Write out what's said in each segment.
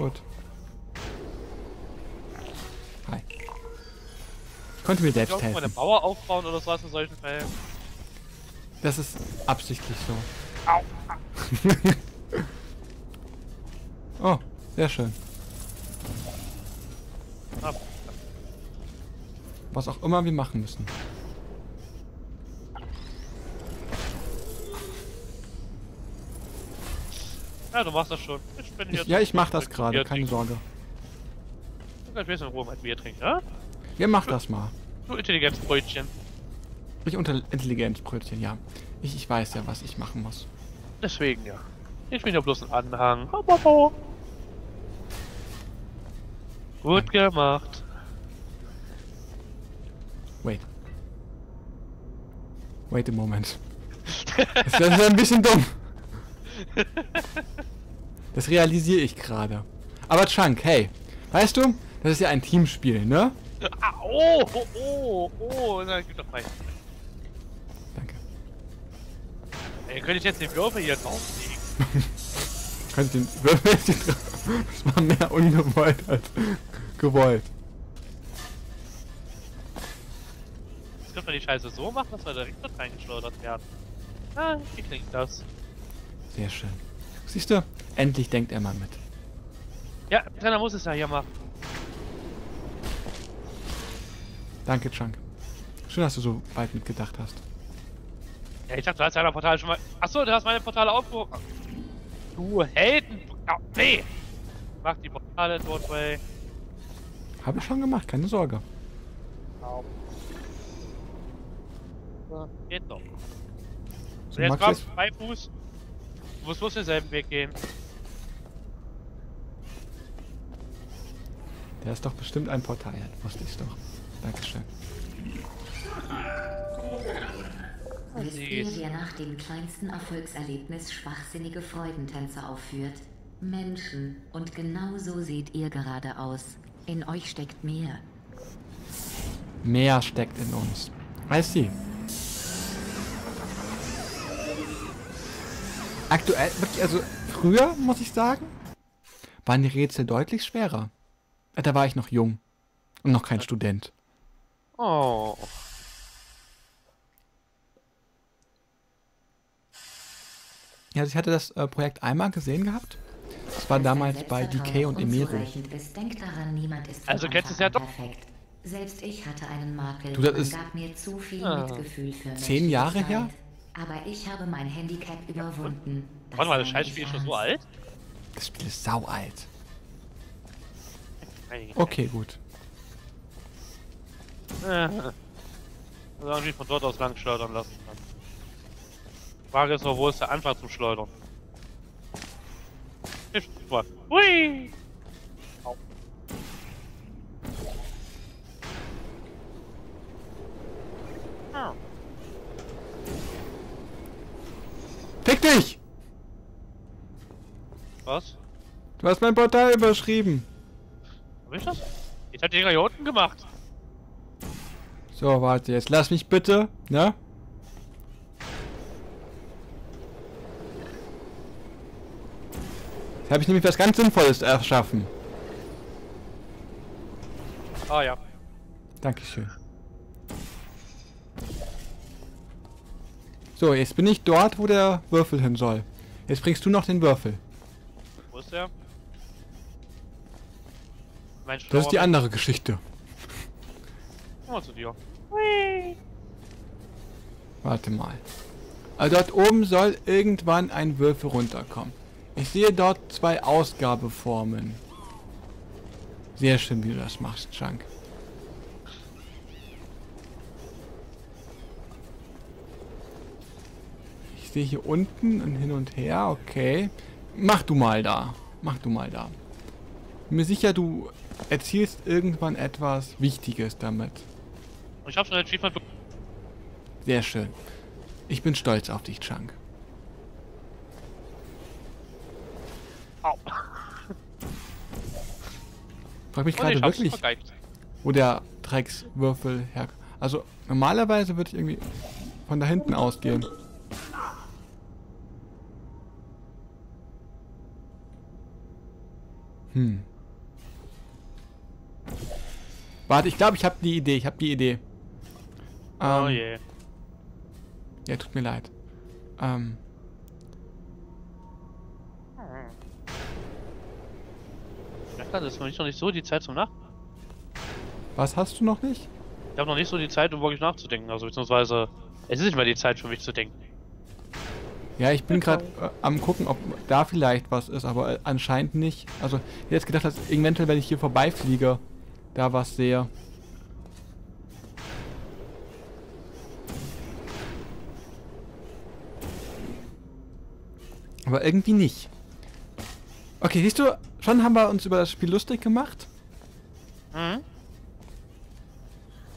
Gut. Hi. Ich konnte mir selbst Ich glaube, mal eine helfen. Mauer aufbauen oder sowas in solchen Fällen. Das ist absichtlich so. Au. Oh, sehr schön. Ah, Was auch immer wir machen müssen. Ja, du machst das schon. Ich bin Ich, jetzt ja, ich mach das gerade, keine. Sorge. Du kannst jetzt in Ruhe mein Bier trinken, ja? Ja, mach das mal. Du Intelligenzbrötchen. Ich unter Intelligenzbrötchen, ja. Ich, ich weiß ja, was ich machen muss. Deswegen ja. Ich bin ja bloß ein Anhang. Ho, ho, ho. Gut gemacht. Wait. Wait a moment. Das wäre ein bisschen dumm. Das realisiere ich gerade. Aber Chunk, hey. Weißt du, das ist ja ein Teamspiel, ne? Ah, oh, oh, oh, oh, na, gib doch rein. Danke. Ey, könnte ich jetzt den Würfel hier drauflegen? Kannst den Würfel jetzt nicht drauf- Das war mehr ungewollt als gewollt. Jetzt könnte man die Scheiße so machen, dass wir direkt dort reingeschleudert werden. Ah, wie klingt das? Sehr schön. Siehst du? Endlich denkt er mal mit. Ja, Trainer muss es ja hier machen. Danke, Chunk. Schön, dass du so weit mitgedacht hast. Ja, ich dachte, du hast deine Portale schon mal. Achso, du hast meine Portale aufgehoben. Du Helden! Ja, nee! Mach die Portale, Totway. Habe ich schon gemacht, keine Sorge. Au. So, geht doch. So, So, jetzt komm, bei Fuß. Du musst bloß denselben Weg gehen. Der ist doch bestimmt ein Portal. Ja, wusste ich's doch. Dankeschön. Wisst ihr, Süß. wer nach dem kleinsten Erfolgserlebnis schwachsinnige Freudentänze aufführt? Menschen. Und genau so seht ihr gerade aus. In euch steckt mehr. Mehr steckt in uns. I see. Aktuell, wirklich, also früher, muss ich sagen, waren die Rätsel deutlich schwerer. Äh, Da war ich noch jung. Und noch kein Student. Oh. Ja, also ich hatte das äh, Projekt einmal gesehen gehabt. Das war Als damals bei DK und von Also kennst du es ja doch. Selbst ich hatte einen Makel. Du, das ist gab mir zu viel Ah. Mitgefühl für Zehn Jahre her? Aber ich habe mein Handicap überwunden. Warte mal, das Scheißspiel ist schon so alt? Das Spiel ist sau alt. Okay, gut. Äh, Also irgendwie von dort aus lang schleudern lassen kann. Frage ist nur, wo ist der Anfang zum Schleudern? Hui! Fick dich! Was? Du hast mein Portal überschrieben. Hab ich das? Ich hab den hier unten gemacht. So, warte, jetzt lass mich bitte, ne? Jetzt habe ich nämlich was ganz Sinnvolles erschaffen. Ah ja. Dankeschön. So, jetzt bin ich dort, wo der Würfel hin soll. Jetzt bringst du noch den Würfel. Wo ist der? Mein Das ist die andere Geschichte. Mal zu dir. Warte mal. Also dort oben soll irgendwann ein Würfel runterkommen. Ich sehe dort zwei Ausgabeformen. Sehr schön, wie du das machst, Chunk. Ich sehe hier unten und hin und her, okay. Mach du mal da. Mach du mal da. Bin mir sicher, du erzielst irgendwann etwas Wichtiges damit. Ich hab schon ein Achievement bekommen. Sehr schön. Ich bin stolz auf dich, Chunk. Au. Frag mich Und gerade wirklich, wo der Dreckswürfel her... Also, normalerweise würde ich irgendwie von da hinten ausgehen. Hm. Warte, ich glaube, ich habe die Idee. Ich habe die Idee. Oh Ähm, je. Ja, tut mir leid. Ähm, Ja, klar, das ist noch nicht, noch nicht so die Zeit zum Nach. was hast du noch nicht? Ich habe noch nicht so die Zeit, um wirklich nachzudenken. Also beziehungsweise, es ist nicht mal die Zeit für mich zu denken. Ja, ich bin gerade äh, am gucken, ob da vielleicht was ist, aber äh, anscheinend nicht. Also, ich hätte jetzt gedacht, dass eventuell, wenn ich hier vorbeifliege, da was sehe. Aber irgendwie nicht. Okay, siehst du, schon haben wir uns über das Spiel lustig gemacht. Mhm.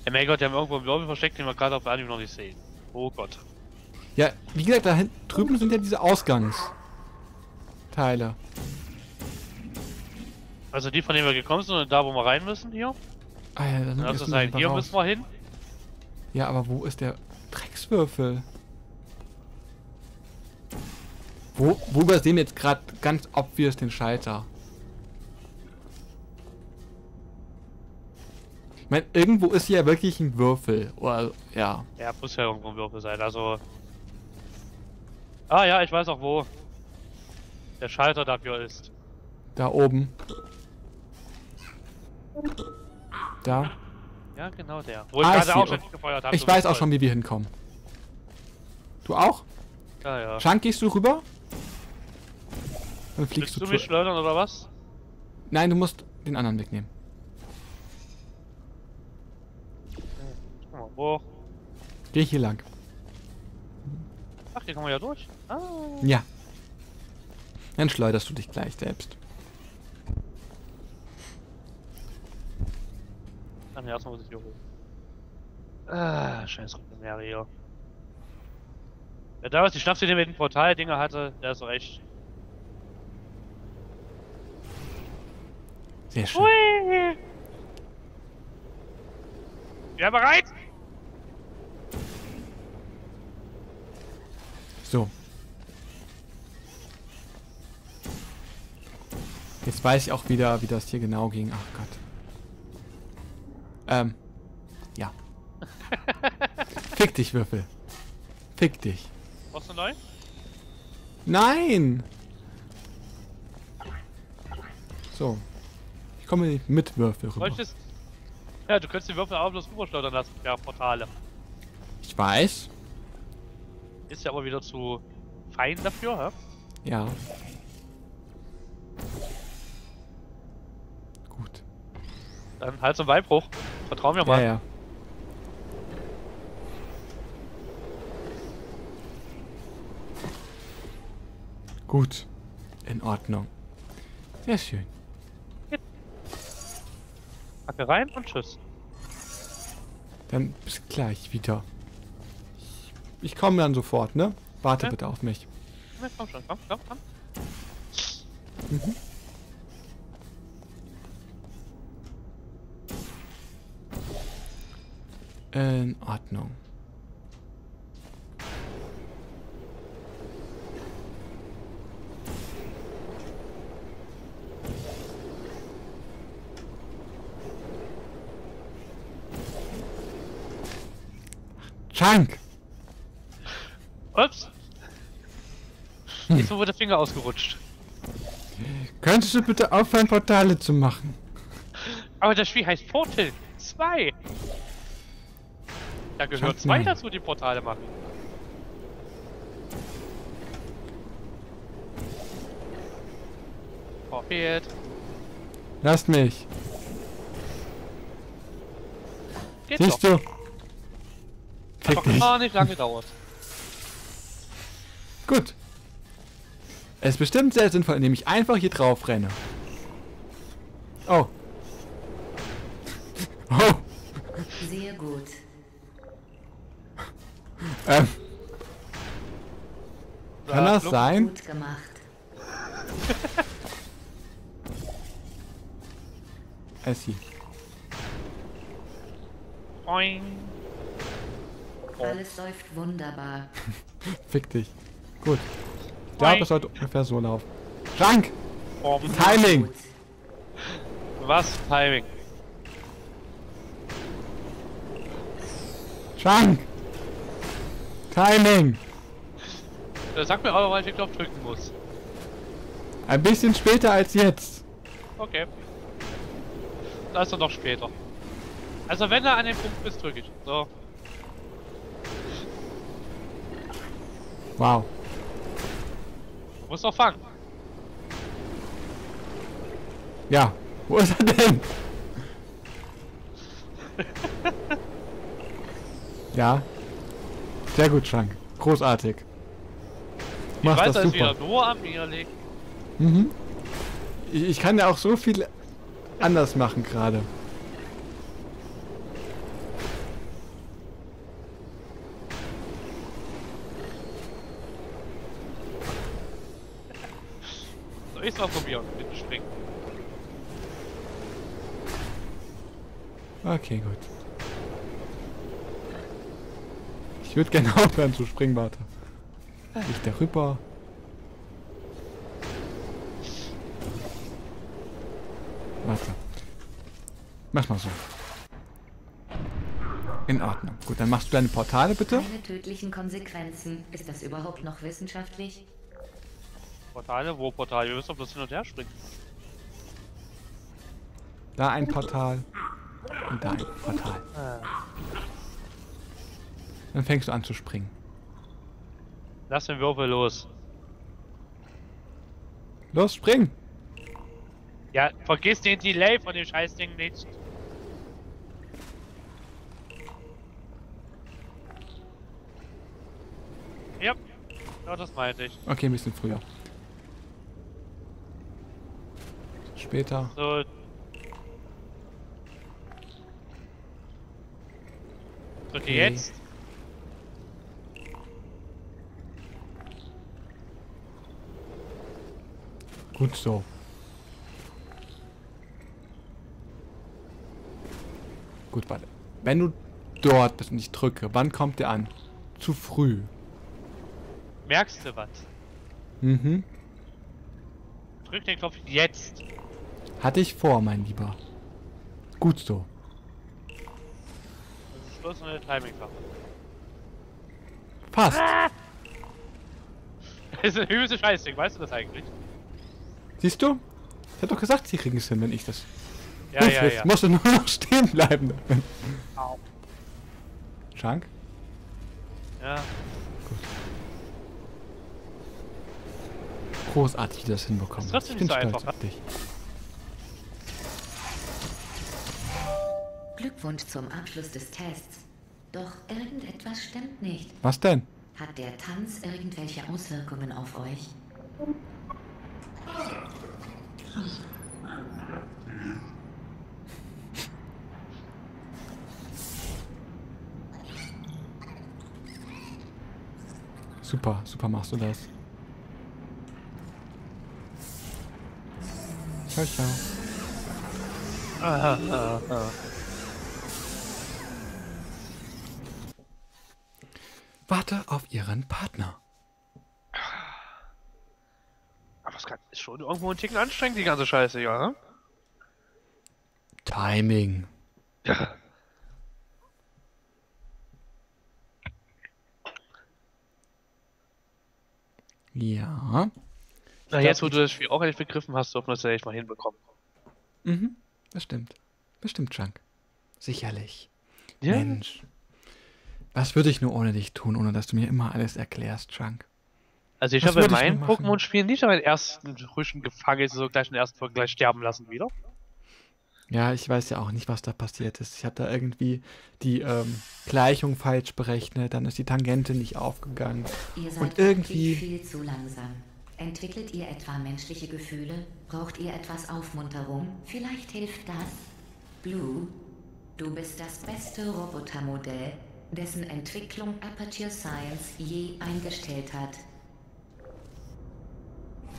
Ey, mein Gott, die haben irgendwo im Lobby versteckt, den wir gerade auf Anime noch nicht sehen. Oh Gott. Ja, wie gesagt, da hinten drüben sind ja diese Ausgangsteile. Also die, von denen wir gekommen sind und da, wo wir rein müssen, hier. Ah ja, dann Dann wir sagen, einfach hier raus. müssen wir hin. Ja, aber wo ist der Dreckswürfel? Wo, wo übersehen jetzt gerade ganz obvious den Schalter? Ich meine, irgendwo ist hier wirklich ein Würfel. Oder, ja. Ja, muss ja irgendwo ein Würfel sein, also... Ah ja, ich weiß auch wo. Der Schalter dafür ist. Da oben. Da. Ja, genau der. Wo ich Ah, ich gerade auch schon gefeuert habe. Ich weiß auch schon, wie wir hinkommen. Du auch? Ja, ja. Schank, gehst du rüber? Dann fliegst Willst du du mich schleudern oder was? Nein, du musst den anderen wegnehmen. Geh hier lang. Ach, hier kommen wir ja durch. Ah. Ja. Dann schleuderst du dich gleich selbst. Dann erstmal muss ich hier hoch. Ah, scheiß Mario. Wer damals die Schnapsidee mit den Portal-Dinger hatte, der ist doch echt. Sehr schön. Hui! Ja, bereit? So. Jetzt weiß ich auch wieder, wie das hier genau ging. Ach Gott. Ähm. Ja. Fick dich, Würfel. Fick dich. Brauchst du neu? Nein! So. Ich komme nicht mit Würfel rüber. Wolltest. Ja, du könntest die Würfel auch bloß rüberschleudern lassen. Ja, Portale. Ich weiß. Ist ja aber wieder zu fein dafür, hä? Ja. Gut. Dann halt zum Beibruch. Vertrau mir Ja, mal. ja. Gut. In Ordnung. Sehr schön. Hacke rein und tschüss. Dann bis gleich wieder. Ich, komme dann sofort, ne? Warte Okay. bitte auf mich. Na, komm schon, komm, komm, komm. In Ordnung. Chunk! Ups. Jetzt wurde der Finger ausgerutscht. Könntest du bitte aufhören, Portale zu machen? Aber das Spiel heißt Portal 2. Da gehört Schaut zwei dazu, die Portale machen. Vorfährt. Lass mich. Geht Siehst doch. du? Hat doch gar nicht lange gedauert. Gut. Es ist bestimmt sehr sinnvoll, indem ich einfach hier drauf renne. Oh. Oh. Sehr gut. Ähm. Kann das sein? Gut gemacht. Essi. Boing. Oh. Alles läuft wunderbar. Fick dich. Gut. Ich glaube, das sollte ungefähr so laufen. Junk! Bom. Timing! Was? Timing. Chunk! Timing! Äh, Sag mir aber, wann ich den Knopf drücken muss. Ein bisschen später als jetzt. Okay. Das ist dann noch später. Also wenn er an dem Punkt ist, drücke ich. So. Wow. Du musst noch fangen. Ja. Wo ist er denn? ja. Sehr gut, Chunk. Großartig. Ich Mach weiß, das dass super. wieder nur an mir liegt. Mhm. Ich, ich kann ja auch so viel anders machen gerade. Soll ich's mal probieren? Bitte springen. Okay, gut. Ich würde gerne aufhören zu springen, warte. Ich darüber. Warte. Mach mal so. In Ordnung. Gut, dann machst du deine Portale bitte. Keine tödlichen Konsequenzen. Ist das überhaupt noch wissenschaftlich? Portale? Wo Portale? Wir müssen doch bloß hin und her springen. Da ein Portal. Und da ein Portal. Dann fängst du an zu springen. Lass den Würfel los. Los, spring! Ja, vergiss den Delay von dem Scheißding nicht. Ja, ja das meinte ich. Okay, ein bisschen früher. Später. So. Drücke Okay. jetzt. Gut so. Gut, warte. Wenn du dort bist und ich drücke, wann kommt der an? Zu früh. Merkst du was? Mhm. Drück den Knopf jetzt. Hatte ich vor, mein Lieber. Gut so. Das ist bloß eine Timing-Sache. Passt. Das ist ein übelste Scheißding, weißt du das eigentlich? Siehst du? Ich hab doch gesagt, sie kriegen es hin, wenn ich das. Ja, ja, ja. musst du nur noch stehen bleiben. Au. Chunk? Ja. Großartig, wie du das hinbekommen Das ist nicht so auf dich. Glückwunsch zum Abschluss des Tests. Doch irgendetwas stimmt nicht. Was denn? Hat der Tanz irgendwelche Auswirkungen auf euch? Super, super machst du das. Ciao, ciao. Warte auf ihren Partner. Aber es kann, ist schon irgendwo ein Ticken anstrengend, die ganze Scheiße, ja? ne? Timing. Ja. Ja. Na, jetzt, wo du das Spiel auch endlich begriffen hast, dürfen wir das ja echt mal hinbekommen. Mhm. Bestimmt. Bestimmt, Chunk. Sicherlich. Ja. Mensch. Was würde ich nur ohne dich tun, ohne dass du mir immer alles erklärst, Chunk? Also ich Was habe in meinen? Pokémon-Spielen nicht meinen ersten frischen gefangen, so gleich in der ersten Folge gleich sterben lassen wieder. Ja, ich weiß ja auch nicht, was da passiert ist. Ich habe da irgendwie die ähm, Gleichung falsch berechnet, dann ist die Tangente nicht aufgegangen. Ihr seid Und irgendwie- viel zu langsam. Entwickelt ihr etwa menschliche Gefühle? Braucht ihr etwas Aufmunterung? Vielleicht hilft das? Blue, du bist das beste Robotermodell, dessen Entwicklung Aperture Science je eingestellt hat.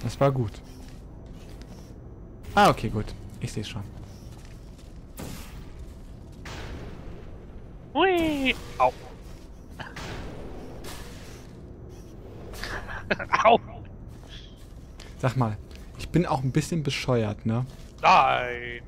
Das war gut. Ah, okay, gut. Ich sehe schon. Hui! Au! Au! Sag mal, ich bin auch ein bisschen bescheuert, ne? Nein!